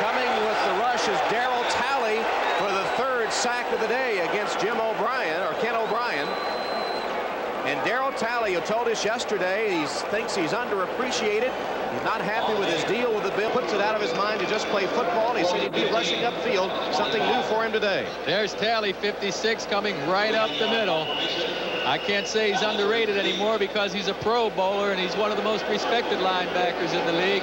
Coming with the rush is Darryl Talley for the third sack of the day against Jim O'Brien, or Ken O'Brien. And Darryl Talley, who told us yesterday he thinks he's underappreciated. He's not happy with his deal with the Bill. Puts it out of his mind to just play football. He said he'd be rushing upfield. Something new for him today. There's Talley, 56, coming right up the middle. I can't say he's underrated anymore because he's a pro bowler and he's one of the most respected linebackers in the league.